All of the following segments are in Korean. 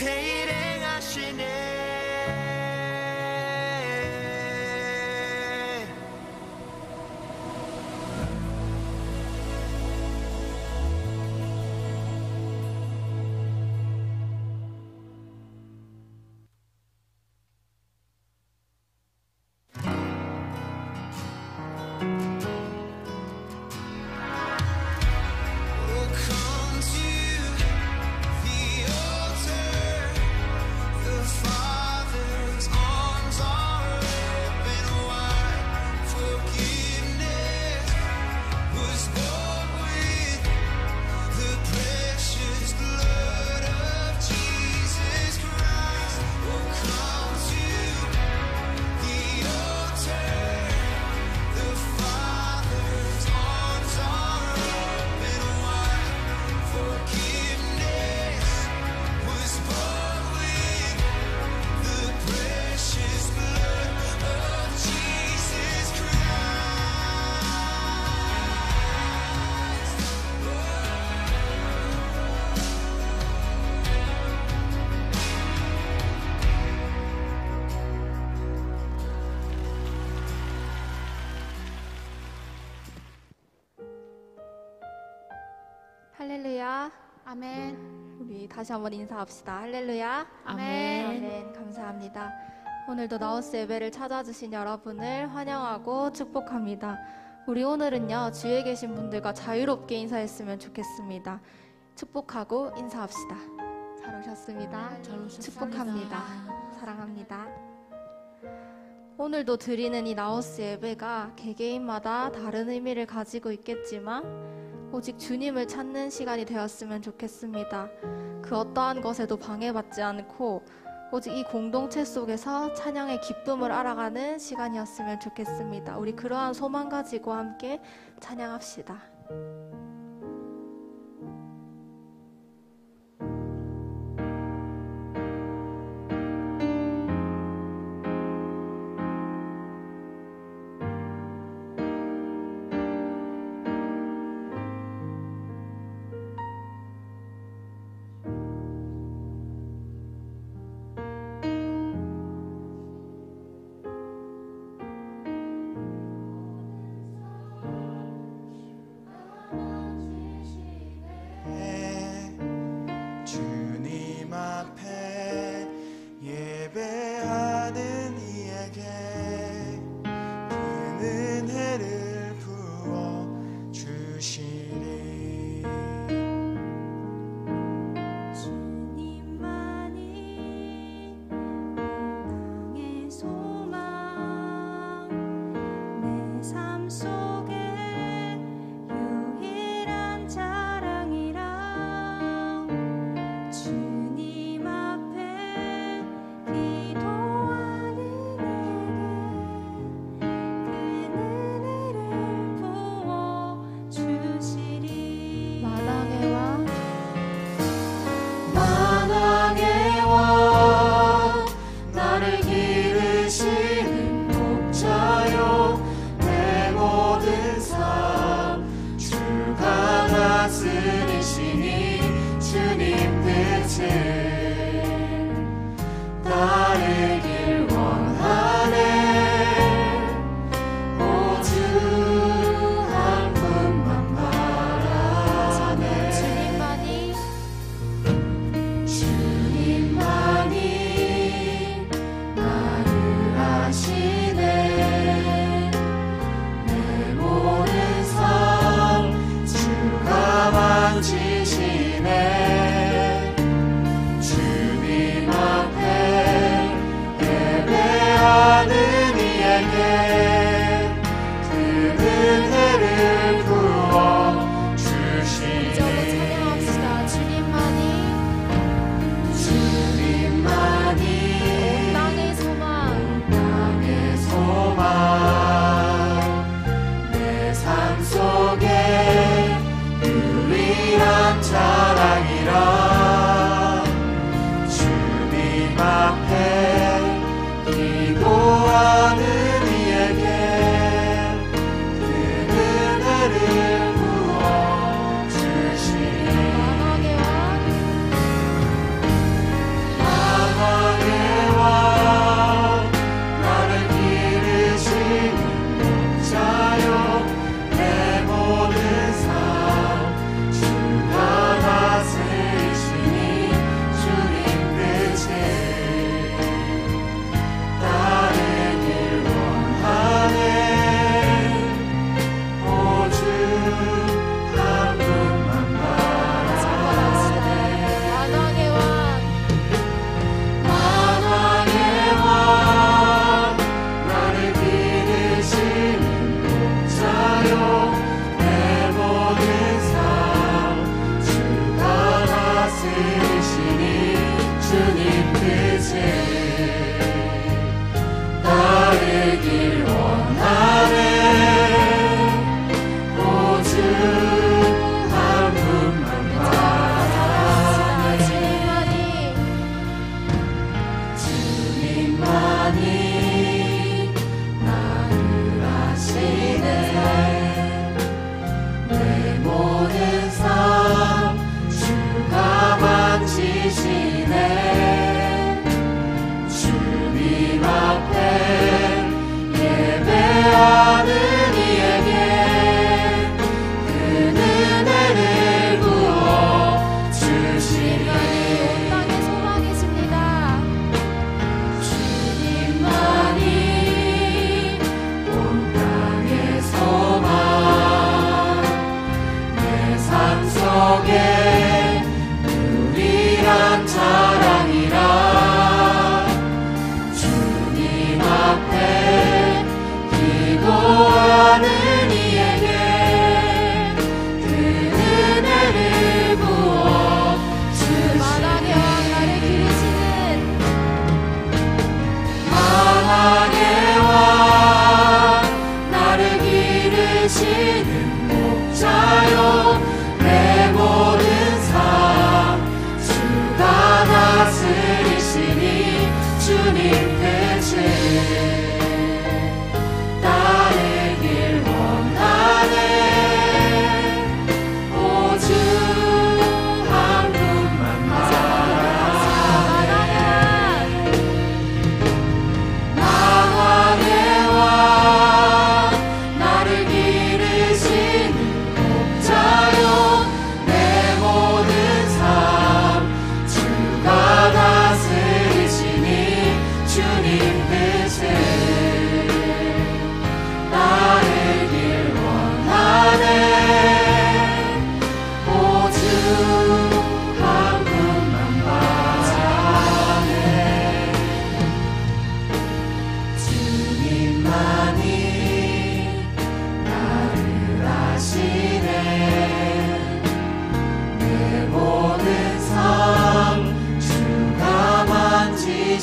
할렐 아멘. 우리 다시 한번 인사합시다. 할렐루야. 아멘. 아멘. 감사합니다. 오늘도 나우스 예배를 찾아주신 여러분을 환영하고 축복합니다. 우리 오늘은요, 주위에 계신 분들과 자유롭게 인사했으면 좋겠습니다. 축복하고 인사합시다. 잘 오셨습니다. 네, 잘 오셨습니다. 축복합니다. 사랑합니다. 오늘도 드리는 이 나우스 예배가 개개인마다 다른 의미를 가지고 있겠지만 오직 주님을 찾는 시간이 되었으면 좋겠습니다. 그 어떠한 것에도 방해받지 않고 오직 이 공동체 속에서 찬양의 기쁨을 알아가는 시간이었으면 좋겠습니다. 우리 그러한 소망 가지고 함께 찬양합시다. 유일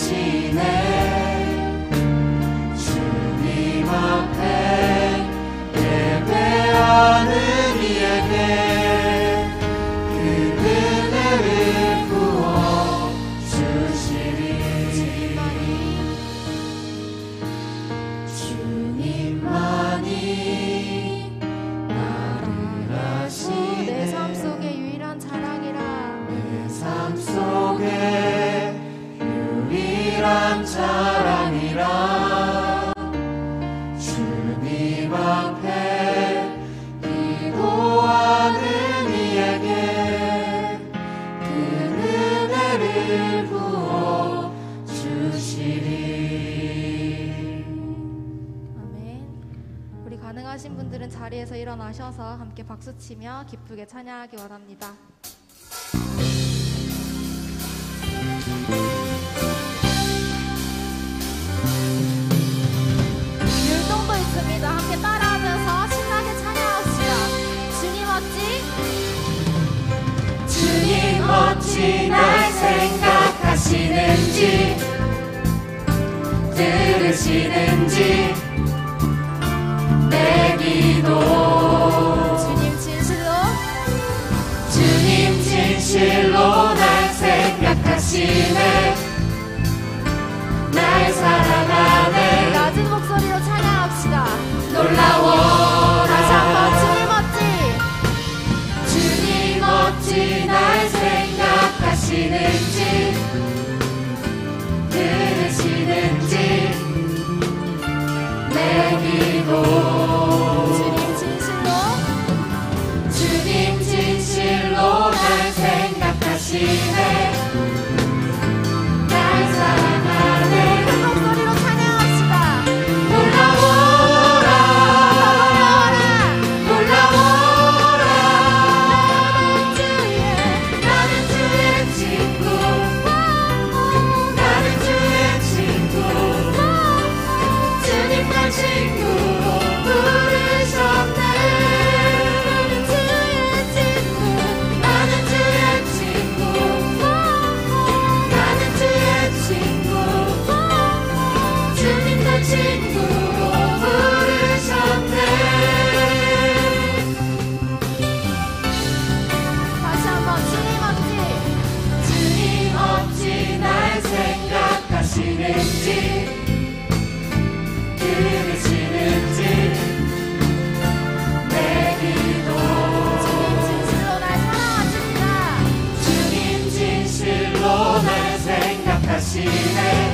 대신에 박수치며 기쁘게 찬양하기 원합니다. 생각하시네 날 사랑하네. 낮은 목소리로 찬양합시다. 놀라워 다시 한번 주님 어찌 주님 어찌 날 생각하시는지 들으시는지 내 기도 주님 진실로. 주님 진실로 날 생각하시네 see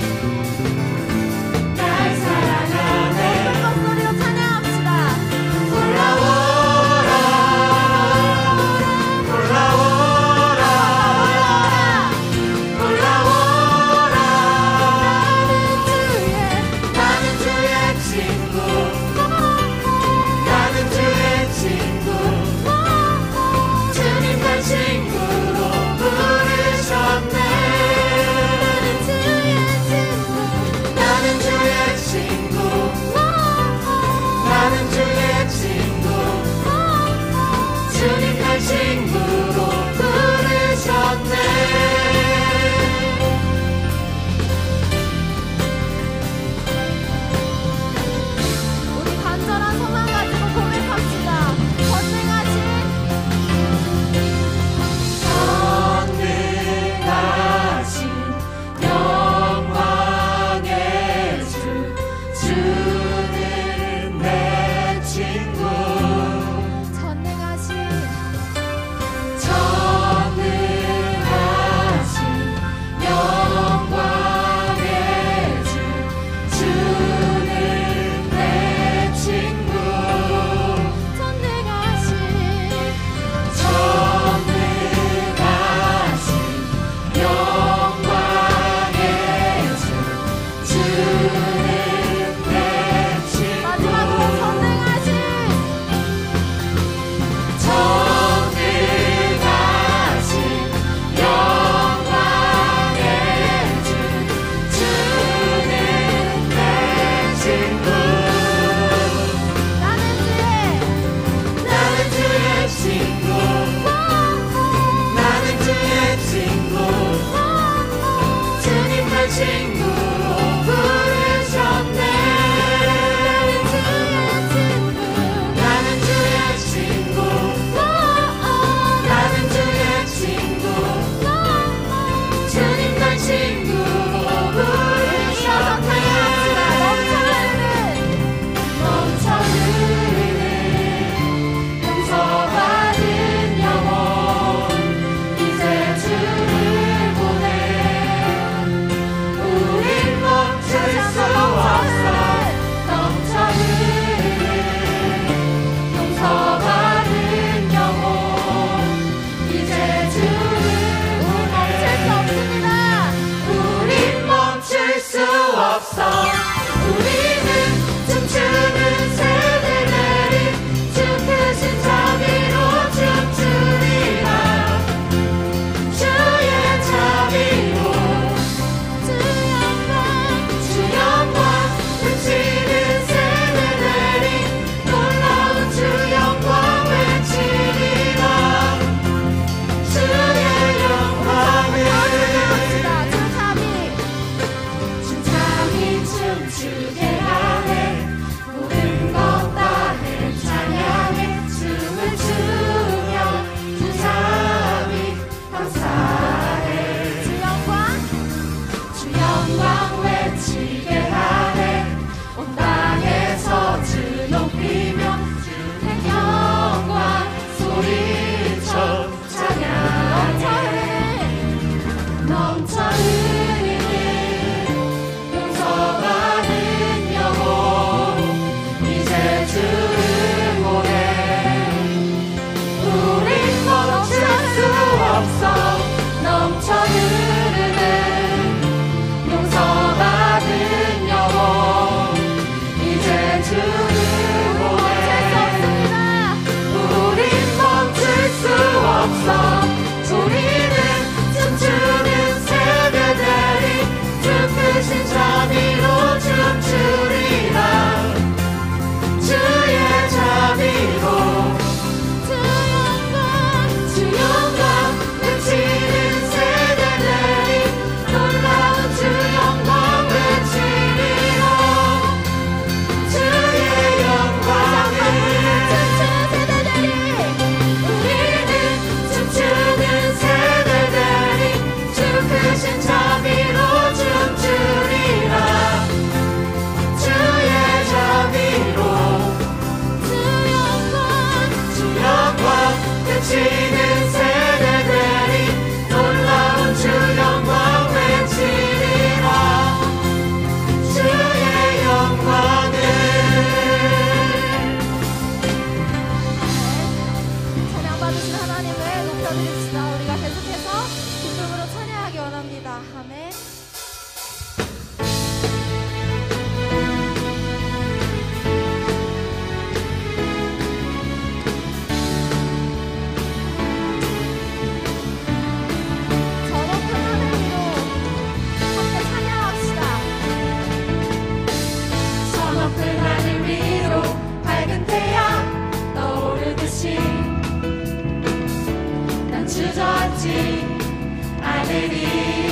city.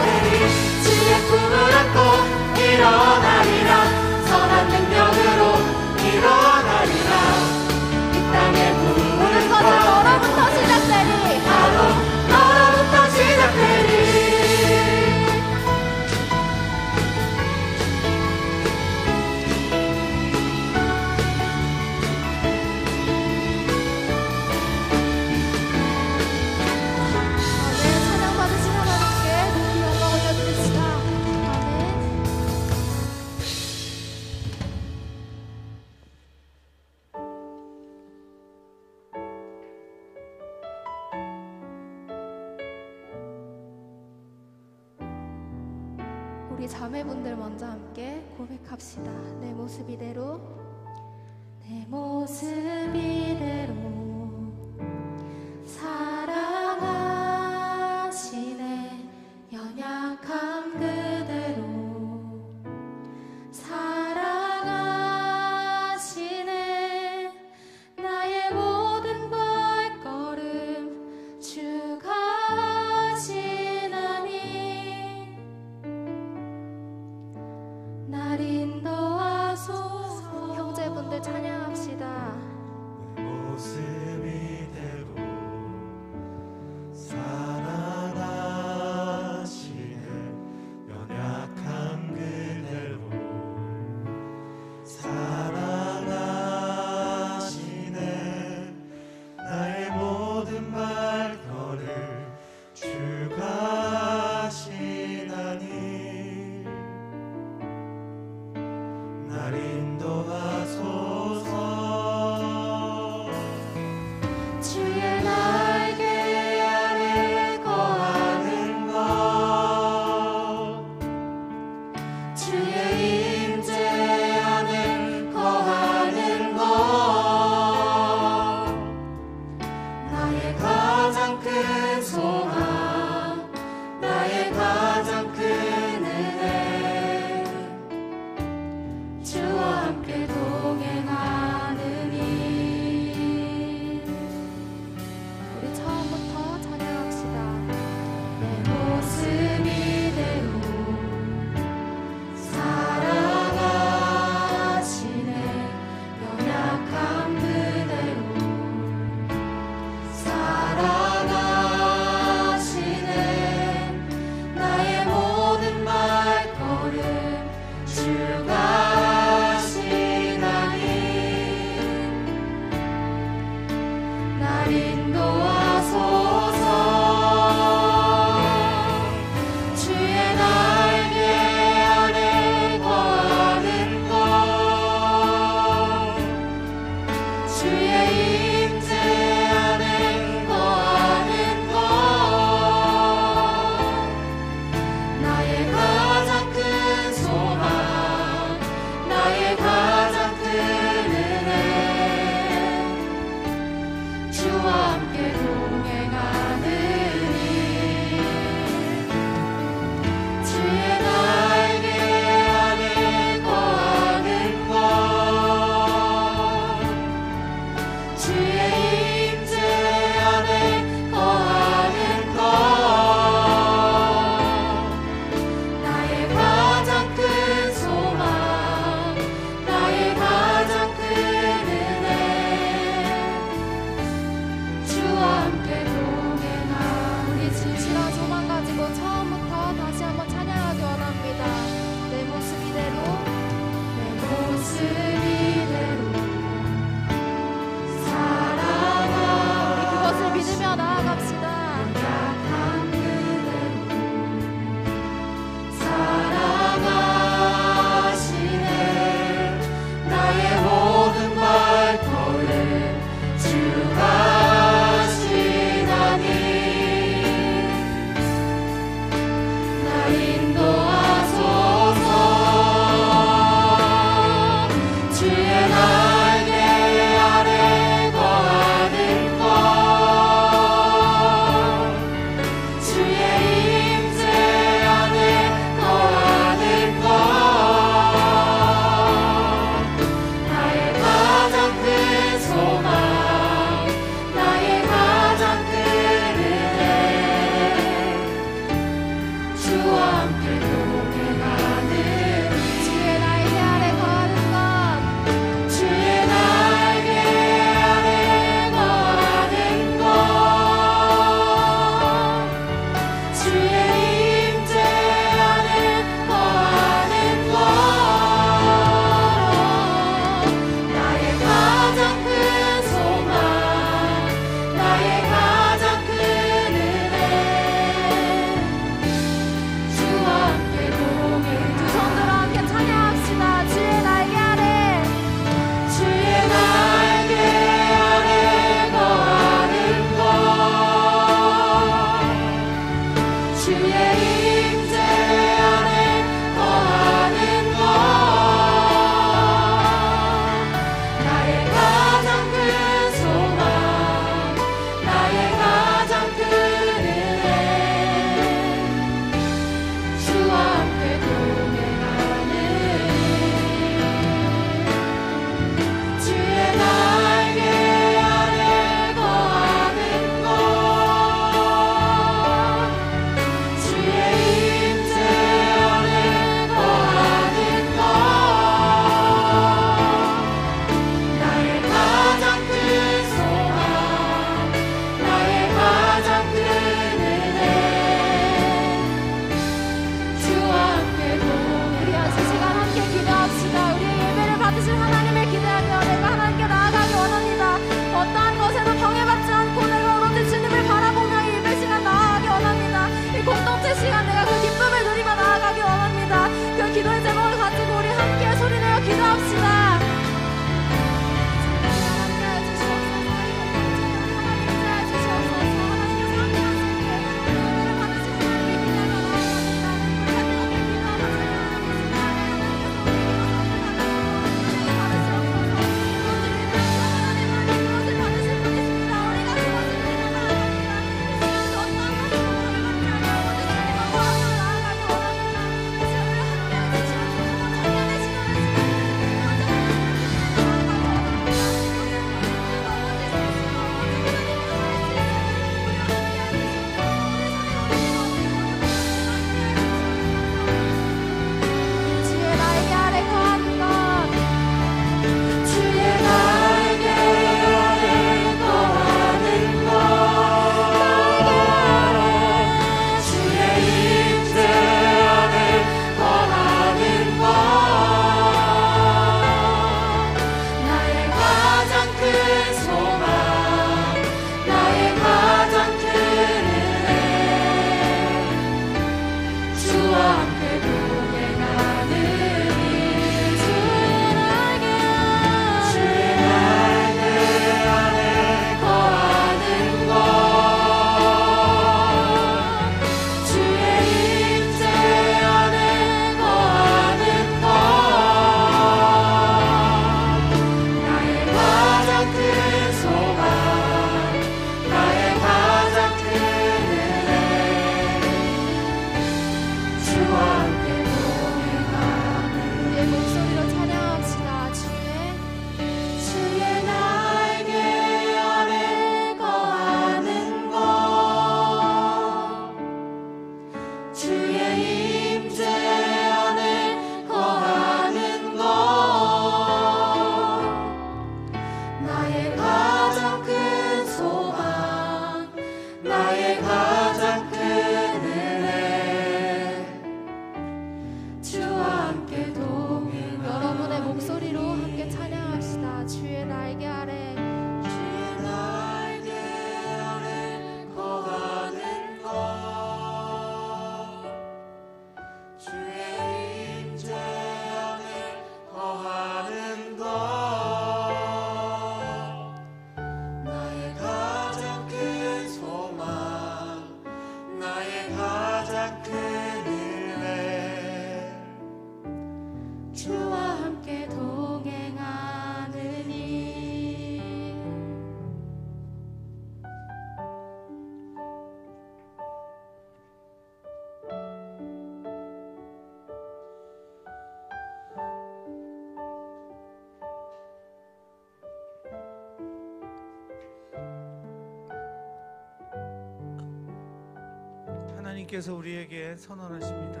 하나님께서 우리에게 선언하십니다.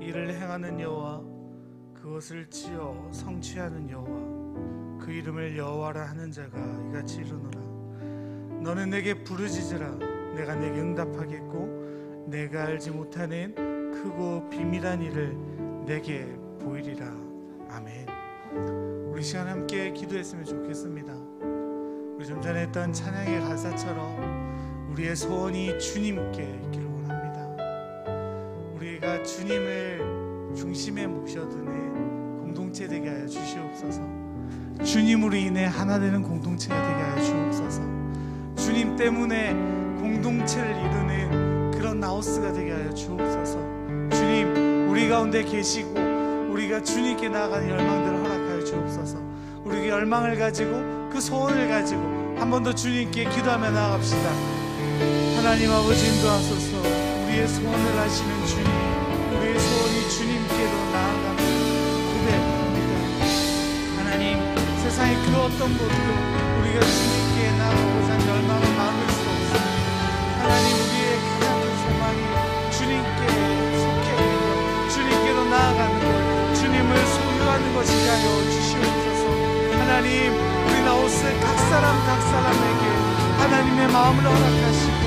이를 행하는 여호와 그것을 지어 성취하는 여호와 그 이름을 여호와라 하는 자가 이같이 이르노라. 너는 내게 부르짖으라. 내가 내게 응답하겠고 내가 알지 못하는 크고 비밀한 일을 내게 보이리라. 아멘. 우리 시간 함께 기도했으면 좋겠습니다. 우리 좀 전에 했던 찬양의 가사처럼 우리의 소원이 주님께 있기를 주님을 중심에 모셔두는 공동체 되게 하여 주시옵소서. 주님으로 인해 하나 되는 공동체가 되게 하여 주옵소서. 주님 때문에 공동체를 이루는 그런 나우스가 되게 하여 주옵소서. 주님 우리 가운데 계시고 우리가 주님께 나아가는 열망들을 허락하여 주옵소서. 우리가 열망을 가지고 그 소원을 가지고 한 번 더 주님께 기도하며 나아갑시다. 하나님 아버지 인도하소서. 우리의 소원을 하시는 주님 어떤 것도 우리가 주님께 나아가고자 하는 열망을 막을 수 없습니다. 하나님 우리의 가장 큰 소망이 주님께 속해 주님께로 나아가는 것 주님을 소유하는 것이게 하여 주시옵소서. 하나님 우리 나오스 각 사람 각 사람에게 하나님의 마음을 허락하시고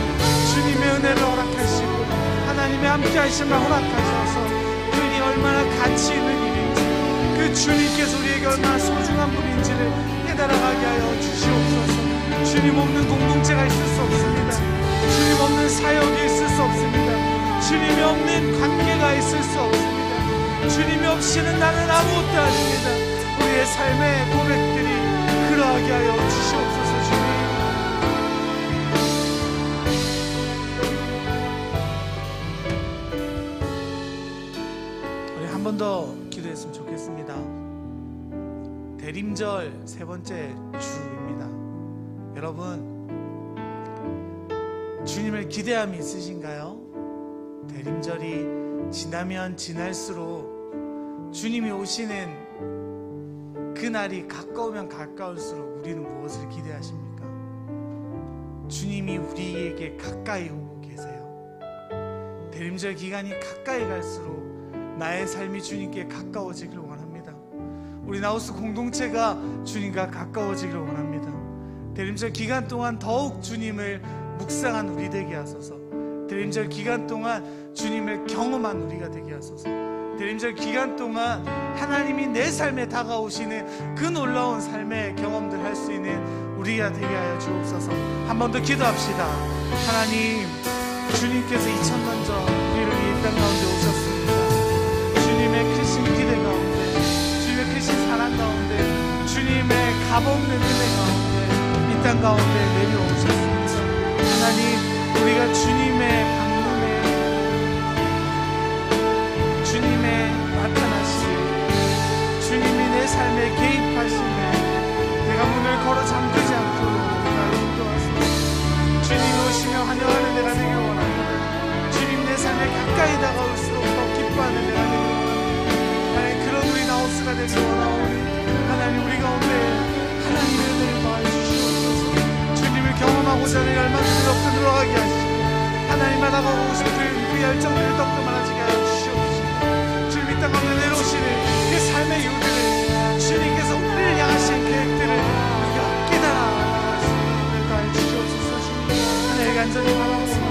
주님의 은혜를 허락하시고 하나님의 함께 하심을 허락하셔서. 그일이 얼마나 가치 있는 일인지 그 주님께서 우리에게 얼마나 소중한 분인지를 깨달아가게 하여 주시옵소서. 주님 없는 공동체가 있을 수 없습니다. 주님 없는 사역이 있을 수 없습니다. 주님이 없는 관계가 있을 수 없습니다. 주님이 없이는 나는 아무것도 아닙니다. 우리의 삶의 고백들이 그러하게 하여 주시옵소서 주님. 우리 한번더 대림절 세 번째 주입니다. 여러분, 주님을 기대함이 있으신가요? 대림절이 지나면 지날수록 주님이 오시는 그날이 가까우면 가까울수록 우리는 무엇을 기대하십니까? 주님이 우리에게 가까이 오고 계세요. 대림절 기간이 가까이 갈수록 나의 삶이 주님께 가까워지기를 원합니다. 우리 나우스 공동체가 주님과 가까워지기를 원합니다. 대림절 기간 동안 더욱 주님을 묵상한 우리 되게 하소서. 대림절 기간 동안 주님을 경험한 우리가 되게 하소서. 대림절 기간 동안 하나님이 내 삶에 다가오시는 그 놀라운 삶의 경험들 할 수 있는 우리가 되게 하여 주옵소서. 한 번 더 기도합시다. 하나님, 주님께서 2000년 전 우리를 이 땅 가운데 오셨습니다. 값없는 은혜 가운데, 이 땅 가운데 내려오셨습니다. 하나님, 우리가 주님의 방문에 주님의 나타나심, 주님이 내 삶에 개입하심에 내가 문을 걸어 잠그지 않도록 나를 인도하소서. 주님 오시며 환영하는 내가 되길 원합니다. 주님 내 삶에 가까이 다가올수록 더 기뻐하는 내가 되길 원합니다. 하나님 그런 우리 나우스가 되길 원하오니 하나님 우리 가운데 경험하고자 하는 열망들을 더 늘어가게 하시고 하나님 알아가고 싶은 그 열정들을 더욱더 많아지게 하여 주시옵소서. 주님 이땅 가운데 내려오시는 그 삶의 이유들을 주님께서 우리를 향하신 계획들을 우리가 깨달아 은혜를 더하여 주시옵소서. 주님 하나님 간절히 바라옵소서.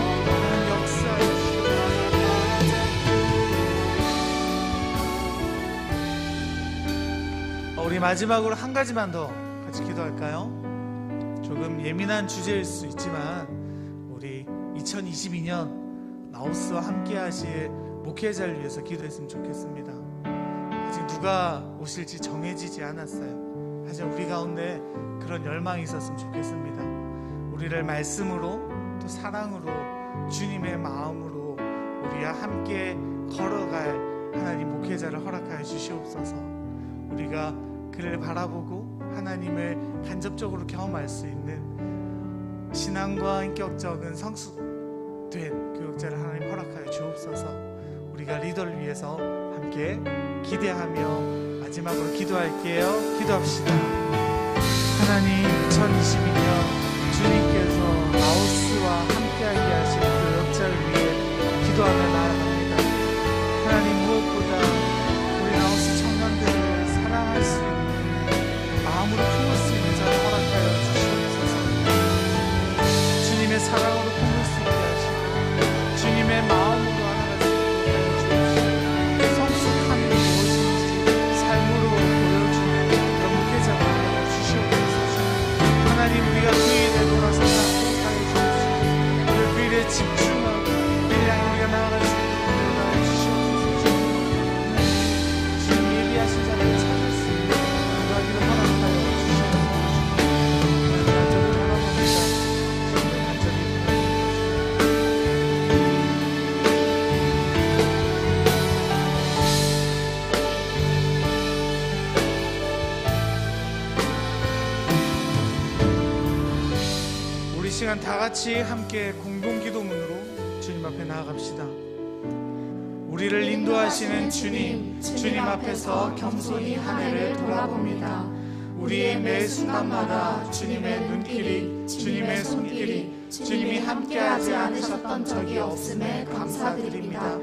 우리 마지막으로 한 가지만 더 같이 기도할까요? 조금 예민한 주제일 수 있지만 우리 2022년 나우스와 함께 하실 목회자를 위해서 기도했으면 좋겠습니다. 아직 누가 오실지 정해지지 않았어요. 하지만 우리 가운데 그런 열망이 있었으면 좋겠습니다. 우리를 말씀으로 또 사랑으로 주님의 마음으로 우리와 함께 걸어갈 하나님 목회자를 허락하여 주시옵소서. 우리가 그를 바라보고 하나님을 간접적으로 경험할 수 있는 신앙과 인격적인 성숙된 교육자를 하나님 허락하여 주옵소서. 우리가 리더를 위해서 함께 기대하며 마지막으로 기도할게요. 기도합시다. 하나님 2022년 주님께서 라오스와 함께하게 하실 교역자를 위해 우리 시간 다 같이 함께 공동 기도문으로 주님 앞에 나아갑시다. 우리를 인도하시는 주님, 주님 앞에서 겸손히 한 해를 돌아봅니다. 우리의 매 순간마다 주님의 눈길이, 주님의 손길이, 주님이 함께하지 않으셨던 적이 없음에 감사드립니다.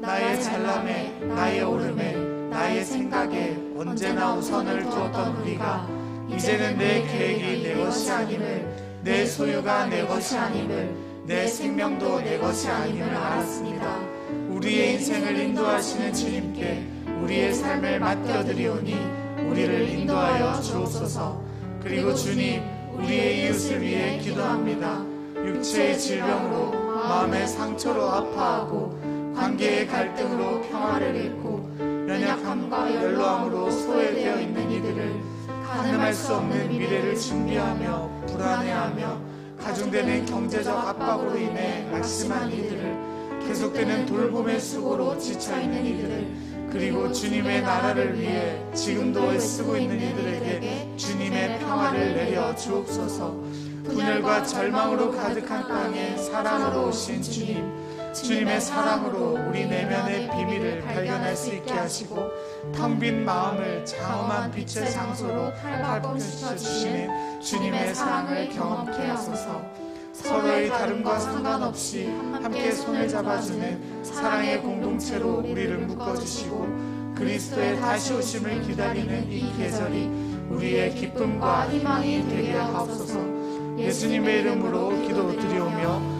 나의 잘남에, 나의 오름에, 나의 생각에 언제나 우선을 두었던 우리가 이제는 내 계획이 내 것이 아님을, 내 소유가 내 것이 아님을, 내 생명도 내 것이 아님을 알았습니다. 우리의 인생을 인도하시는 주님께 우리의 삶을 맡겨드리오니 우리를 인도하여 주옵소서. 그리고 주님, 우리의 이웃을 위해 기도합니다. 육체의 질병으로 마음의 상처로 아파하고 관계의 갈등으로 평화를 잃고 연약함과 연로함으로 소외되어 있는 이들을 가늠할 수 없는 미래를 준비하며 불안해하며 가중되는 경제적 압박으로 인해 낙심한 이들을 계속되는 돌봄의 수고로 지쳐있는 이들을 그리고 주님의 나라를 위해 지금도 애쓰고 있는 이들에게 주님의 평화를 내려 주옵소서. 분열과 절망으로 가득한 땅에 사랑으로 오신 주님 주님의 사랑으로 우리 내면의 비밀을 발견할 수 있게 하시고 텅 빈 마음을 장엄한 빛의 장소로 발전시켜 주시는 주님의 사랑을 경험케 하소서. 서로의 다름과 상관없이 함께 손을 잡아주는 사랑의 공동체로 우리를 묶어주시고 그리스도의 다시 오심을 기다리는 이 계절이 우리의 기쁨과 희망이 되게 하옵소서. 예수님의 이름으로 기도드리오며